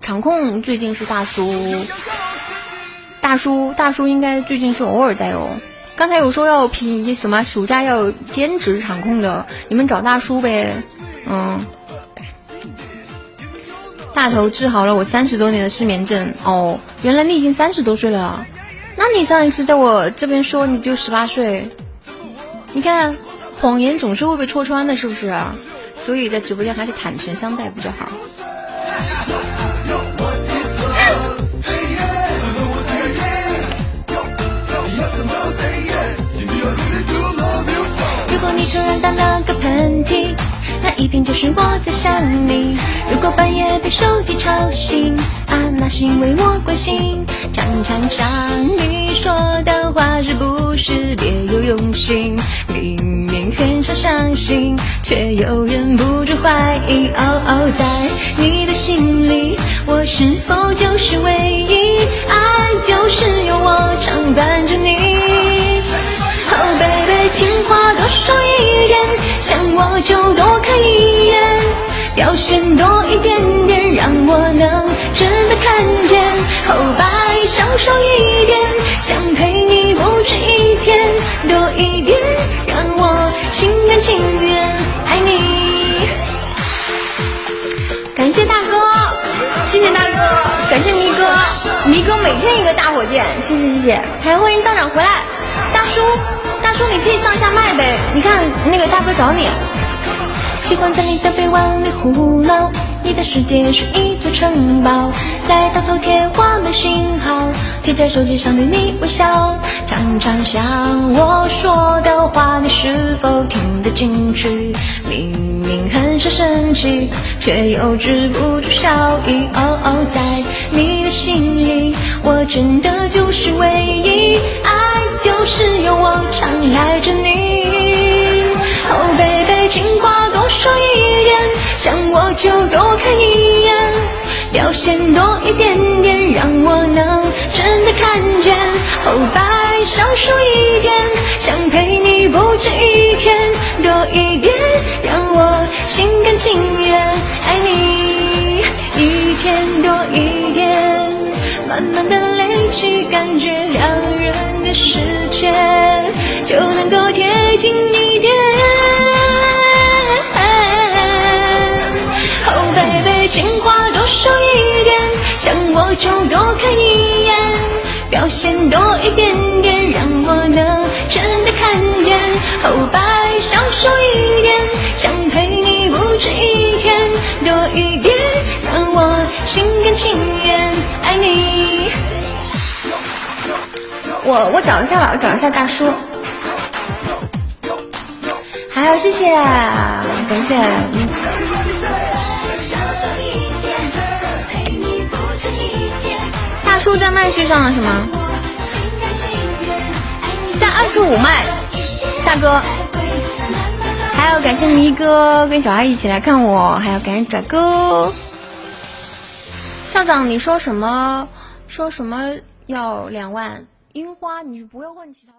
场控最近是大叔，大叔大叔应该最近是偶尔在哦。刚才有说要评什么暑假要兼职场控的，你们找大叔呗。嗯，大头治好了我三十多年的失眠症哦，原来你已经三十多岁了。那你上一次在我这边说你就十八岁，你看谎言总是会被戳穿的，是不是？所以在直播间还是坦诚相待比较好。打了个喷嚏，那一定就是我在想你。如果半夜被手机吵醒，啊，那是因为我关心。常常想你说的话是不是别有用心？明明很少相信，却又忍不住怀疑。哦哦，在你的心里，我是否就是唯一？爱就是有我常伴着你。Oh baby，情话多说一，想我就多看一眼，表现多一点点，让我能真的看见。Oh 白少说一点，想陪你不止一天，多一点，让我心甘情愿爱你。感谢大哥，谢谢大哥，感谢迷哥，迷哥每天一个大火箭，谢谢谢谢，还欢迎校长回来，大叔。说，你自己上下麦呗。你看那个大哥找你。喜欢在你的臂弯里胡闹，你的世界是一座城堡，在大头贴画满信号，贴在手机上对你微笑。常常想我说的话，你是否听得进去？明明很想生气，却又止不住笑意。哦哦，在你的心里，我真的就是唯一。爱就是有我常赖着你。Oh baby，情话多说一点，想我就多看一眼，表现多一点点，让我能真的看见。Oh 白少说一点，想陪你不止一天，多一点，让我心甘情愿爱你。一天多一点，慢慢的累积，感觉两人的世界就能够贴近一点。Oh baby，情话多说一点，想我就多看一眼，表现多一点点，让我能真的看见。Oh 白少说一点，想陪你不止一天，多一点，让我心甘情愿爱你。我我找一下吧，我找一下大叔。还有谢谢，感谢。大叔在麦序上了是吗？在二十五麦，大哥。还有感谢迷哥跟小爱一起来看我，还有感谢拽哥。校长，你说什么？说什么要两万？樱花，你不要问其他。